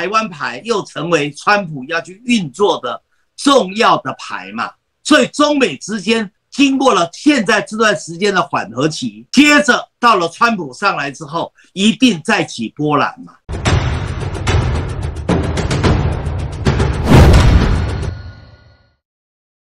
台湾牌又成为川普要去运作的重要的牌嘛。所以中美之间经过了现在这段时间的缓和期，接着到了川普上来之后，一定再起波澜嘛。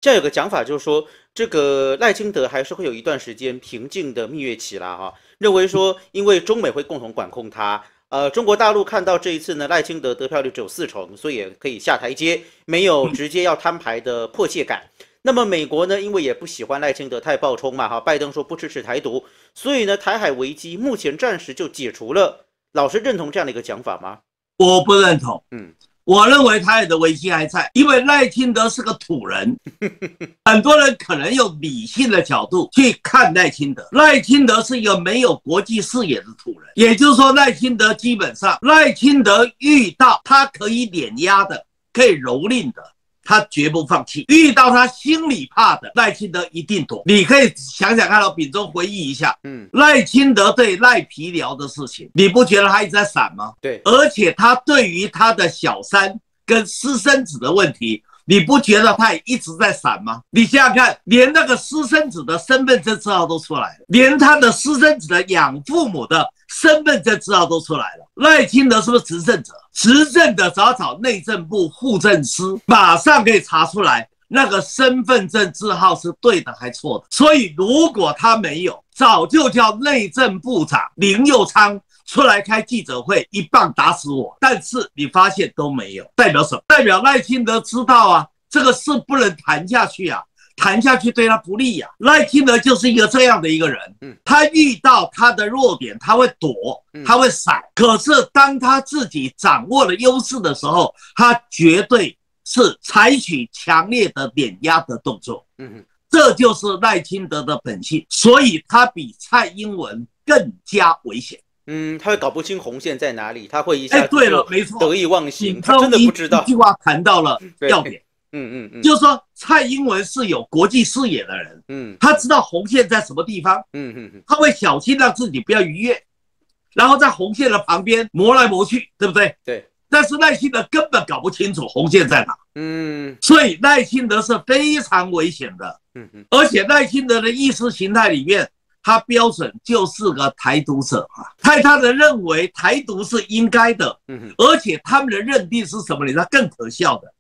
这样有个讲法，就是说这个赖清德还是会有一段时间平静的蜜月期啦，哈。认为说，因为中美会共同管控他，呃，中国大陆看到这一次呢，赖清德得票率只有四成，所以也可以下台阶，没有直接要摊牌的迫切感。那么美国呢，因为也不喜欢赖清德太暴冲嘛，哈，拜登说不支持台独，所以呢，台海危机目前暂时就解除了。老师认同这样的一个讲法吗？我不认同，嗯。我认为台海的危机还在，因为赖清德是个土人，很多人可能用理性的角度去看赖清德。赖清德是一个没有国际视野的土人，也就是说，赖清德基本上，赖清德遇到他可以碾压的、可以蹂躏的。他绝不放弃，遇到他心里怕的赖清德一定躲。你可以想想看，到秉忠回忆一下，嗯，赖清德对赖皮聊的事情，你不觉得他一直在闪吗？对，而且他对于他的小三跟私生子的问题。你不觉得他一直在闪吗？你想想看，连那个私生子的身份证字号都出来了，连他的私生子的养父母的身份证字号都出来了。赖清德是不是执政者？执政的找找内政部户政司，马上可以查出来那个身份证字号是对的还错的。所以如果他没有，早就叫内政部长林佑昌。出来开记者会，一棒打死我！但是你发现都没有，代表什么？代表赖清德知道啊，这个事不能谈下去啊，谈下去对他不利呀。赖清德就是一个这样的一个人，嗯，他遇到他的弱点，他会躲，他会闪。可是当他自己掌握了优势的时候，他绝对是采取强烈的碾压的动作。嗯这就是赖清德的本性，所以他比蔡英文更加危险。嗯，他会搞不清红线在哪里，他会一下哎，对了，没错，得意忘形，他真的不知道。一句话谈到了要点，嗯嗯嗯，就是说蔡英文是有国际视野的人，嗯，他知道红线在什么地方，嗯嗯嗯，他会小心让自己不要逾越，然后在红线的旁边磨来磨去，对不对？对。但是赖清德根本搞不清楚红线在哪，嗯，所以赖清德是非常危险的，嗯嗯，而且赖清德的意识形态里面。他标准就是个台独者啊，他他的认为台独是应该的，嗯，而且他们的认定是什么？你知道更可笑的，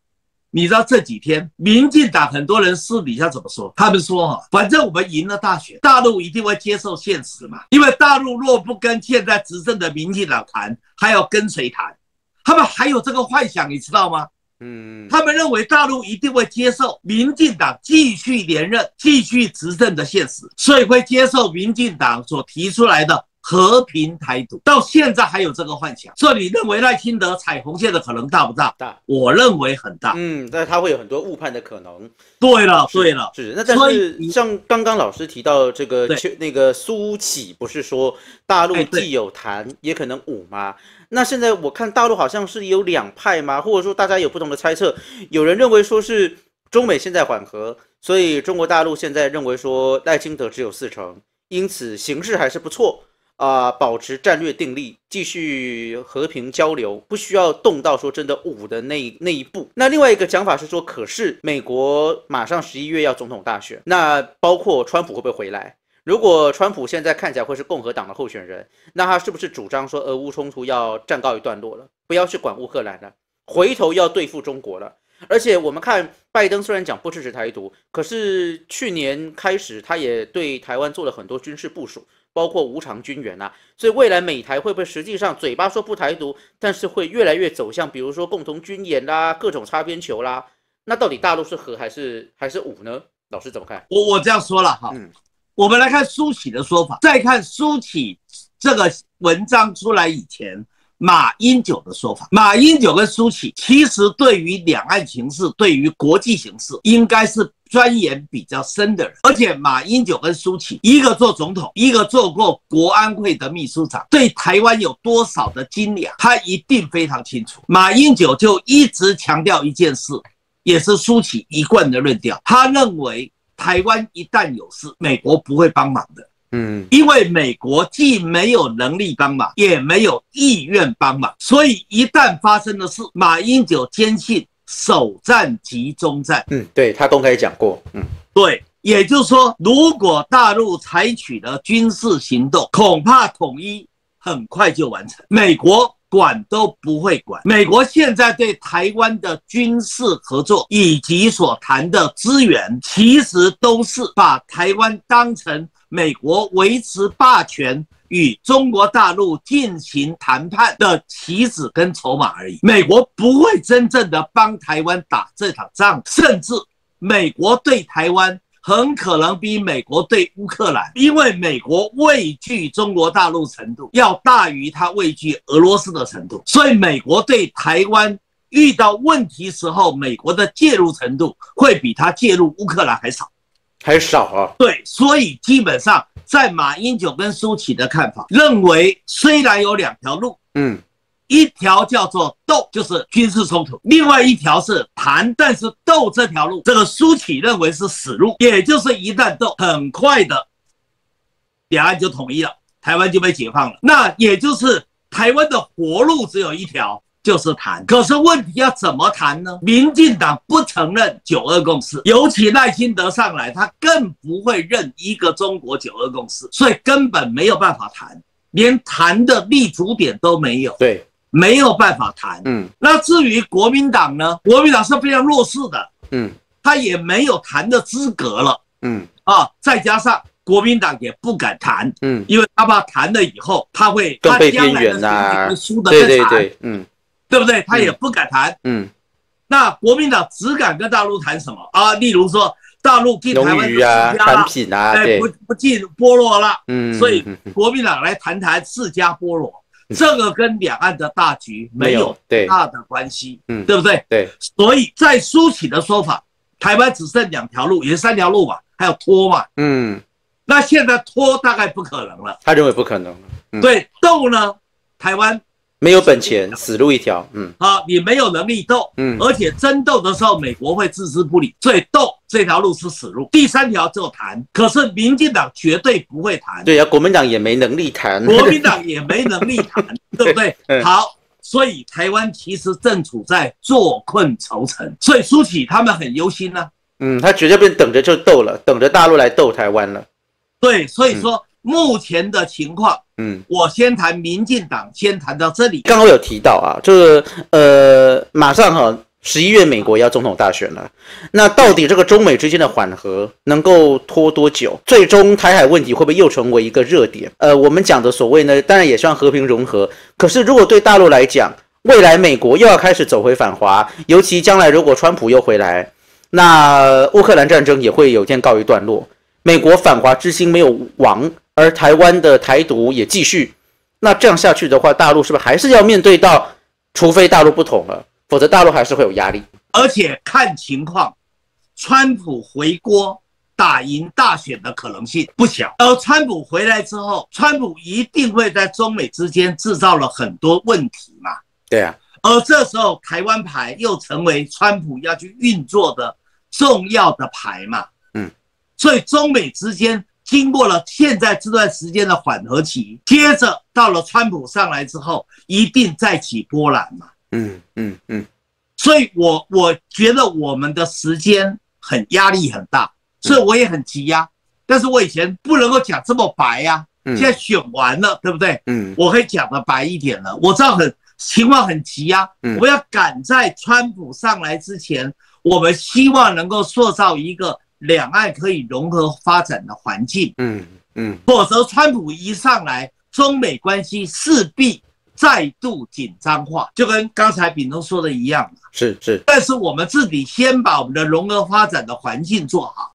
你知道这几天民进党很多人私底下怎么说？他们说哈，反正我们赢了大选，大陆一定会接受现实嘛，因为大陆若不跟现在执政的民进党谈，还要跟谁谈？他们还有这个幻想，你知道吗？嗯，他们认为大陆一定会接受民进党继续连任、继续执政的现实，所以会接受民进党所提出来的和平台独。到现在还有这个幻想，所以你认为赖清德踩红线的可能大不大？大，我认为很大。嗯，但他会有很多误判的可能。对了，对了，是那但是像刚刚老师提到这个，那个苏启不是说大陆既有谈，也可能武吗？那现在我看大陆好像是有两派嘛，或者说大家有不同的猜测。有人认为说是中美现在缓和，所以中国大陆现在认为说赖清德只有四成，因此形势还是不错啊，保持战略定力，继续和平交流，不需要动到说真的武的那那一步。那另外一个讲法是说，可是美国马上十一月要总统大选，那包括川普会不会回来？如果川普现在看起来会是共和党的候选人，那他是不是主张说俄乌冲突要暂告一段落了，不要去管乌克兰了，回头要对付中国了？而且我们看拜登虽然讲不支持台独，可是去年开始他也对台湾做了很多军事部署，包括无偿军援啊。所以未来美台会不会实际上嘴巴说不台独，但是会越来越走向，比如说共同军演啦、各种擦边球啦？那到底大陆是和还是还是武呢？老师怎么看？我我这样说了哈。我们来看苏启的说法，再看苏启这个文章出来以前，马英九的说法。马英九跟苏启其实对于两岸形势、对于国际形势，应该是钻研比较深的人。而且马英九跟苏启，一个做总统，一个做过国安会的秘书长，对台湾有多少的斤两，他一定非常清楚。马英九就一直强调一件事，也是苏启一贯的论调，他认为。台湾一旦有事，美国不会帮忙的。嗯，因为美国既没有能力帮忙，也没有意愿帮忙，所以一旦发生的事，马英九坚信首战即中战。嗯，对他公开讲过。嗯，对，也就是说，如果大陆采取了军事行动，恐怕统一很快就完成。美国。管都不会管。美国现在对台湾的军事合作以及所谈的资源，其实都是把台湾当成美国维持霸权与中国大陆进行谈判的棋子跟筹码而已。美国不会真正的帮台湾打这场仗，甚至美国对台湾。很可能比美国对乌克兰，因为美国畏惧中国大陆程度要大于他畏惧俄罗斯的程度，所以美国对台湾遇到问题时候，美国的介入程度会比他介入乌克兰还少，还少啊？对，所以基本上在马英九跟苏启的看法，认为虽然有两条路，嗯。一条叫做斗，就是军事冲突；另外一条是谈，但是斗这条路，这个苏启认为是死路，也就是一旦斗，很快的两岸就统一了，台湾就被解放了。那也就是台湾的活路只有一条，就是谈。可是问题要怎么谈呢？民进党不承认九二共识，尤其赖清德上来，他更不会认一个中国九二共识，所以根本没有办法谈，连谈的立足点都没有。对。没有办法谈，嗯，那至于国民党呢？国民党是非常弱势的，嗯，他也没有谈的资格了，嗯。啊，再加上国民党也不敢谈，嗯，因为他怕谈了以后他会更被边缘呐，输的更惨，对嗯，对不对？他也不敢谈，嗯，那国民党只敢跟大陆谈什么？啊？例如说大陆进台湾啊，产品啊，哎，不不进菠萝了，嗯，所以国民党来谈谈释迦菠萝。这个跟两岸的大局没有大的关系，嗯，对不对？对，所以在苏起的说法，台湾只剩两条路，也是三条路嘛，还有拖嘛，嗯，那现在拖大概不可能了，他认为不可能了，对，斗呢，台湾。没有本钱，死路一条。嗯，好，你没有能力斗，嗯，而且争斗的时候，美国会置之不理，所以斗这条路是死路。第三条就谈，可是民进党绝对不会谈。对啊，国民党也没能力谈，国民党也没能力谈，对不对？好，所以台湾其实正处在坐困愁城，所以苏启他们很忧心呢。嗯，他绝对不等着就斗了，等着大陆来斗台湾了。对，所以说。目前的情况，嗯，我先谈民进党，先谈到这里。刚刚有提到啊，就是呃，马上哈，十一月美国要总统大选了，那到底这个中美之间的缓和能够拖多久？最终台海问题会不会又成为一个热点？呃，我们讲的所谓呢，当然也希望和平融合。可是如果对大陆来讲，未来美国又要开始走回反华，尤其将来如果川普又回来，那乌克兰战争也会有天告一段落，美国反华之心没有亡。而台湾的台独也继续，那这样下去的话，大陆是不是还是要面对到？除非大陆不同了，否则大陆还是会有压力。而且看情况，川普回国打赢大选的可能性不小。而川普回来之后，川普一定会在中美之间制造了很多问题嘛？对啊。而这时候，台湾牌又成为川普要去运作的重要的牌嘛？嗯。所以中美之间。经过了现在这段时间的缓和期，接着到了川普上来之后，一定再起波澜嘛。嗯嗯嗯，所以我我觉得我们的时间很压力很大，所以我也很急呀。但是我以前不能够讲这么白呀，现在选完了，对不对？嗯，我可以讲的白一点了。我知道很情况很急呀，我们要赶在川普上来之前，我们希望能够塑造一个。两岸可以融合发展的环境，嗯嗯，否则川普一上来，中美关系势必再度紧张化，就跟刚才秉东说的一样是是，但是我们自己先把我们的融合发展的环境做好，